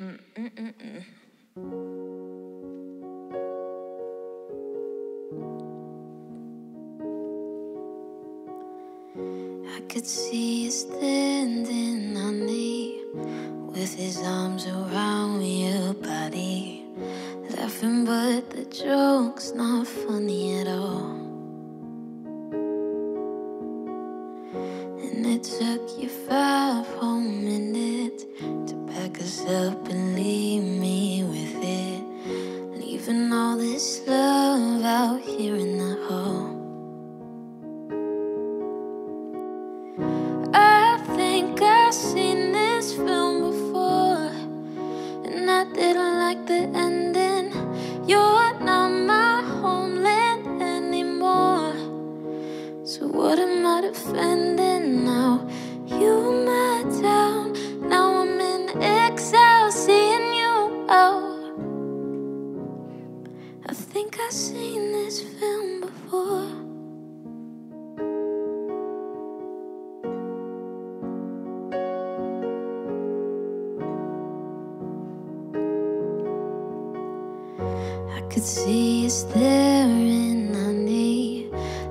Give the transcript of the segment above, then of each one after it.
I could see you standing on me with his arms around your body, laughing, but the joke's not funny at all. And it took up and leave me with it, leaving all this love out here in the hall. I think I've seen this film before, and I didn't like the ending. You're not my homeland anymore. So what am I defending I could see you staring at me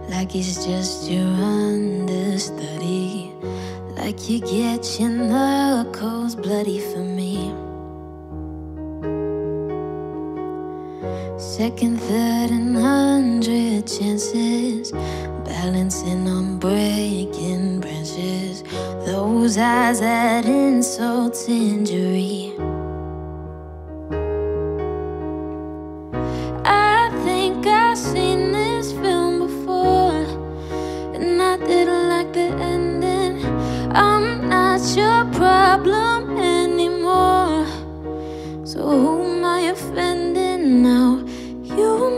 like it's just your understudy. Like you get your knuckles bloody for me. Second, third, and hundred chances, balancing on breaking branches. Those eyes that insult injury.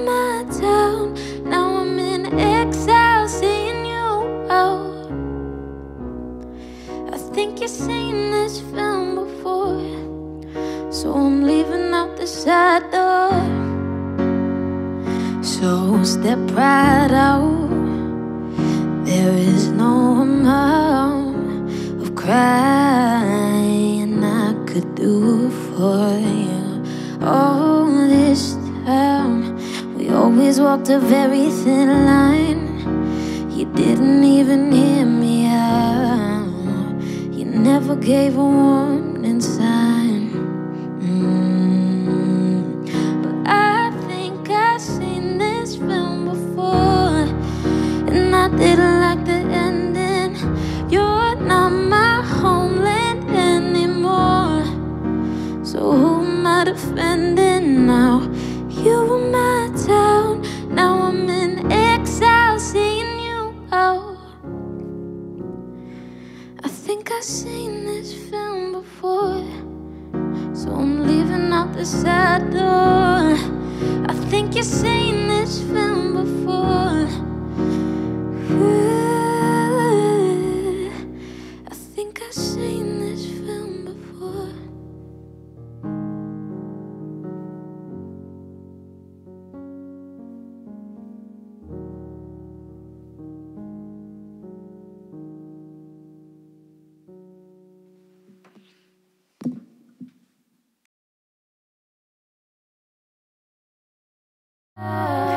My town. Now I'm in exile, seeing you out. I think you've seen this film before, so I'm leaving out the side door. So step right out. There is no amount of crying always walked a very thin line. You didn't even hear me out. You never gave a warning sign. I've seen this film before. So I'm leaving out the side door. I think you've seen this film before. Ah.